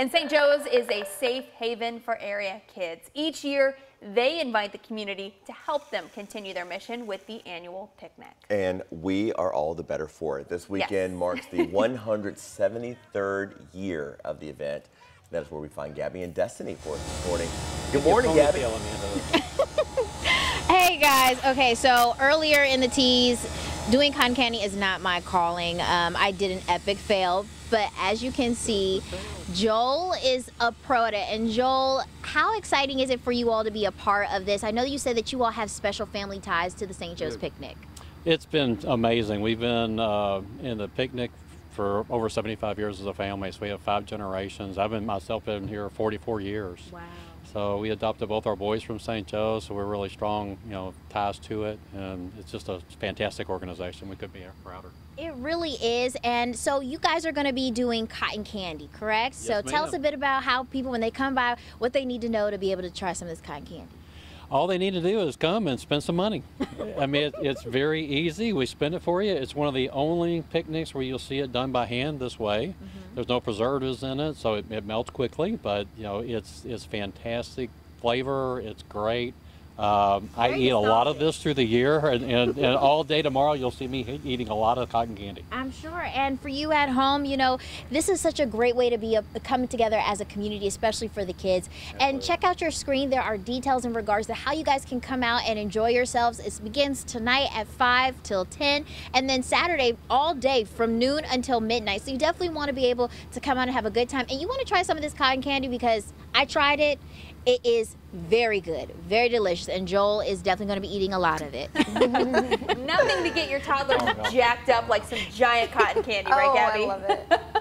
And St. Joe's is a safe haven for area kids. Each year, they invite the community to help them continue their mission with the annual picnic. And we are all the better for it. This weekend Yes. marks the 173rd year of the event. That is where we find Gabby and Destiny for us this morning. Good morning, Gabby. Hey guys, okay, so earlier in the tease, doing cotton candy is not my calling. Um, I did an epic fail, but as you can see, Joel is a pro at it. And Joel, how exciting is it for you all to be a part of this? I know you said that you all have special family ties to the St. Joe's picnic. It's been amazing. We've been uh, in the picnic for over 75 years as a family, so we have five generations. I've been myself been here 44 years. Wow. So we adopted both our boys from St. Joe's, so we're really strong, you know, ties to it, and it's just a fantastic organization. We couldn't be prouder. It really is. And so you guys are going to be doing cotton candy, correct? so Yes, tell us a bit about how people, when they come by, what they need to know to be able to try some of this cotton candy. All they need to do is come and spend some money. I mean, it, it's very easy. We spend it for you. It's one of the only picnics where you'll see it done by hand this way. Mm-hmm. There's no preservatives in it, so it, it melts quickly. But you know, it's it's fantastic flavor. It's great. Um, I eat a lot of this through the year, and, and, and all day tomorrow you'll see me eating a lot of cotton candy. I'm sure. And for you at home, you know, this is such a great way to be a, coming together as a community, especially for the kids. And check out your screen. There are details in regards to how you guys can come out and enjoy yourselves. It begins tonight at 5 till 10, and then Saturday all day from noon until midnight. So you definitely want to be able to come out and have a good time. And you want to try some of this cotton candy because I tried it. It is very good, very delicious, and Joel is definitely going to be eating a lot of it. Nothing to get your toddlers oh, jacked up like some giant cotton candy, right, oh, Gabby? I love it.